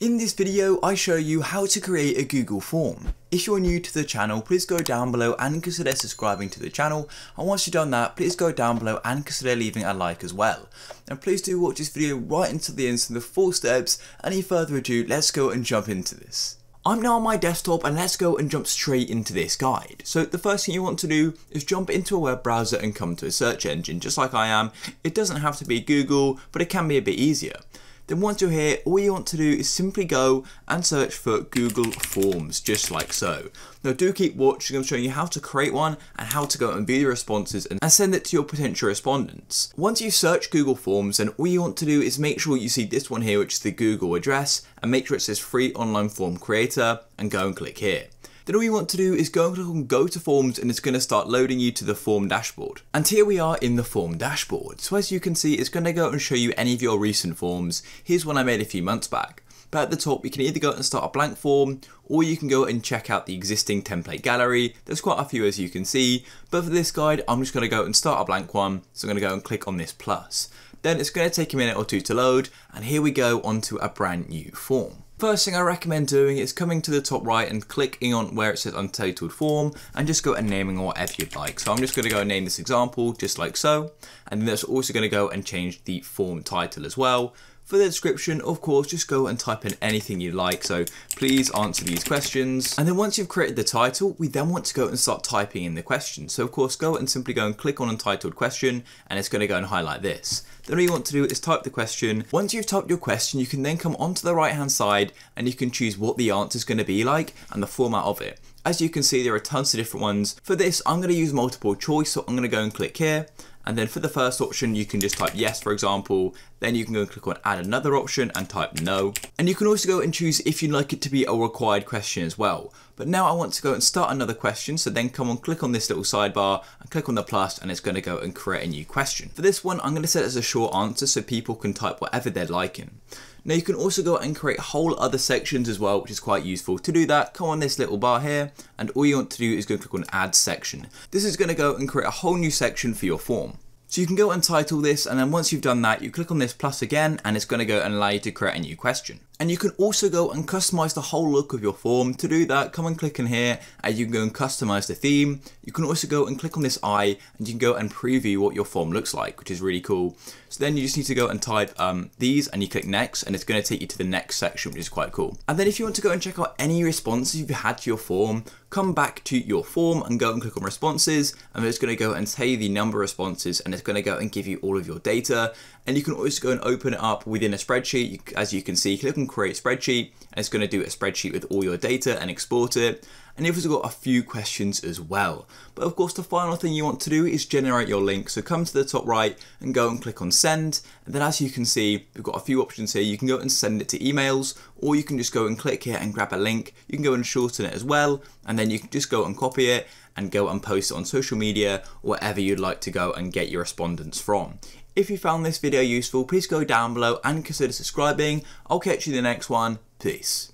In this video, I show you how to create a Google form. If you're new to the channel, please go down below and consider subscribing to the channel. And once you've done that, please go down below and consider leaving a like as well. And please do watch this video right until the end so the full steps. Any further ado, let's go and jump into this. I'm now on my desktop and let's go and jump straight into this guide. So the first thing you want to do is jump into a web browser and come to a search engine just like I am. It doesn't have to be Google, but it can be a bit easier then once you're here, all you want to do is simply go and search for Google Forms, just like so. Now do keep watching, I'm showing you how to create one and how to go and view the responses and send it to your potential respondents. Once you search Google Forms, then all you want to do is make sure you see this one here, which is the Google address, and make sure it says free online form creator, and go and click here then all you want to do is go and click on go to forms and it's going to start loading you to the form dashboard. And here we are in the form dashboard. So as you can see, it's going to go and show you any of your recent forms. Here's one I made a few months back. But at the top, you can either go and start a blank form, or you can go and check out the existing template gallery. There's quite a few as you can see, but for this guide, I'm just gonna go and start a blank one. So I'm gonna go and click on this plus. Then it's gonna take a minute or two to load, and here we go onto a brand new form. First thing I recommend doing is coming to the top right and clicking on where it says untitled form and just go and naming whatever you'd like. So I'm just going to go and name this example just like so. And then that's also going to go and change the form title as well. For the description, of course, just go and type in anything you like. So please answer these questions. And then once you've created the title, we then want to go and start typing in the question. So of course, go and simply go and click on untitled question, and it's going to go and highlight this. Then all you want to do is type the question. Once you've typed your question, you can then come onto the right hand side and you can choose what the answer is going to be like and the format of it. As you can see, there are tons of different ones. For this, I'm going to use multiple choice, so I'm going to go and click here. And then for the first option, you can just type yes, for example. Then you can go and click on add another option and type no. And you can also go and choose if you'd like it to be a required question as well. But now I want to go and start another question. So then come on, click on this little sidebar and click on the plus and it's going to go and create a new question. For this one, I'm going to set it as a short answer so people can type whatever they're liking. Now you can also go and create whole other sections as well, which is quite useful. To do that, come on this little bar here, and all you want to do is go click on add section. This is going to go and create a whole new section for your form. So you can go and title this and then once you've done that you click on this plus again and it's going to go and allow you to create a new question. And you can also go and customize the whole look of your form. To do that, come and click in here and you can go and customize the theme. You can also go and click on this eye and you can go and preview what your form looks like, which is really cool. So then you just need to go and type um, these and you click next and it's going to take you to the next section, which is quite cool. And then if you want to go and check out any responses you've had to your form, come back to your form and go and click on responses and it's going to go and tell you the number of responses and it's going to go and give you all of your data and you can also go and open it up within a spreadsheet. As you can see, click on create a spreadsheet, and it's going to do a spreadsheet with all your data and export it. And you've also got a few questions as well. But of course, the final thing you want to do is generate your link. So come to the top right and go and click on send. And then as you can see, we've got a few options here. You can go and send it to emails, or you can just go and click here and grab a link. You can go and shorten it as well. And then you can just go and copy it and go and post it on social media, wherever you'd like to go and get your respondents from. If you found this video useful, please go down below and consider subscribing. I'll catch you in the next one. Peace.